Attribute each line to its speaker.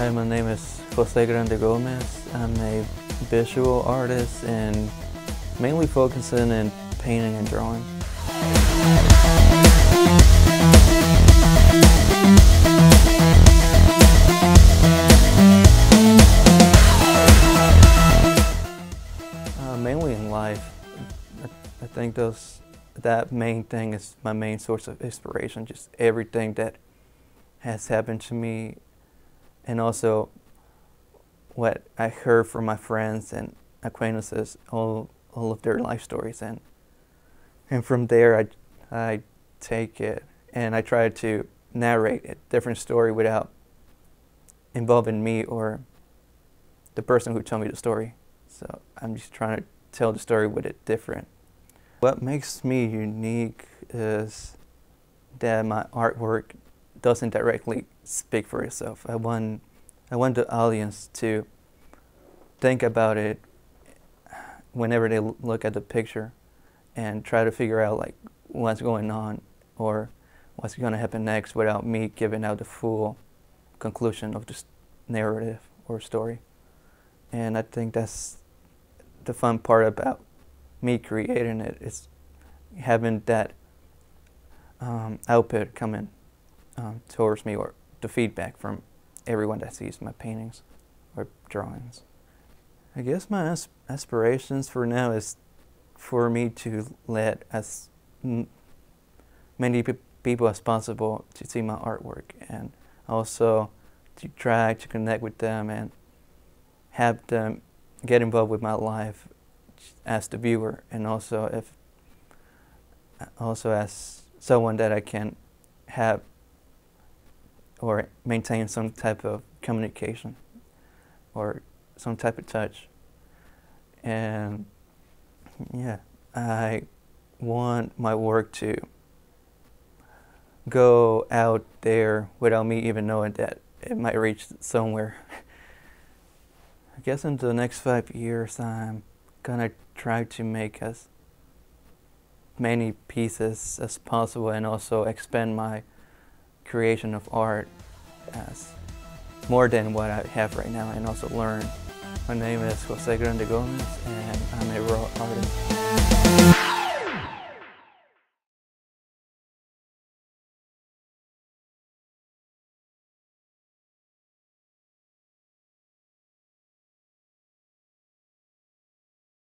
Speaker 1: Hi, my name is Jose Grande Gomez. I'm a visual artist and mainly focusing in painting and drawing. Uh, mainly in life. I, I think those that main thing is my main source of inspiration. Just everything that has happened to me, and also what I heard from my friends and acquaintances, all all of their life stories, and and from there I I take it and I try to narrate a different story without involving me or the person who told me the story. So I'm just trying to tell the story with it different. What makes me unique is that my artwork doesn't directly speak for itself. I want I want the audience to think about it whenever they look at the picture and try to figure out like what's going on or what's going to happen next without me giving out the full conclusion of this narrative or story. And I think that's the fun part about me creating it is having that um, output coming um, towards me or the feedback from everyone that sees my paintings or drawings. I guess my aspirations for now is for me to let as many pe people as possible to see my artwork and also to try to connect with them and have them get involved with my life as the viewer and also if also as someone that I can have or maintain some type of communication or some type of touch. And yeah I want my work to go out there without me even knowing that it might reach somewhere. I guess in the next five years, I'm gonna try to make as many pieces as possible and also expand my creation of art as more than what I have right now and also learn. My name is Jose Grande Gomez and I'm a raw artist.